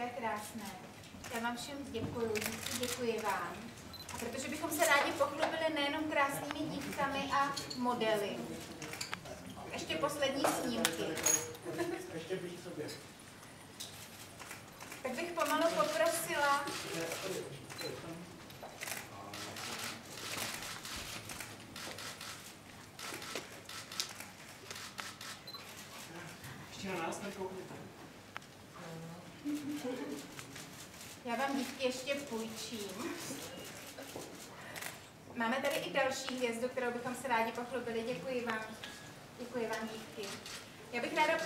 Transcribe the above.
to je krásné. Já vám všem děkuji, děkuji vám. A protože bychom se rádi pochlubili nejenom krásnými dívkami a modely. Ještě poslední snímky. Ještě blíž sobě. Tak bych pomalu poprosila, Ještě na nás nekoukněte. Já vám dívky ještě půjčím. Máme tady i další hvězdu, kterou bychom se rádi pochlubili. Děkuji vám. Děkuji vám, dívky. Já bych ráda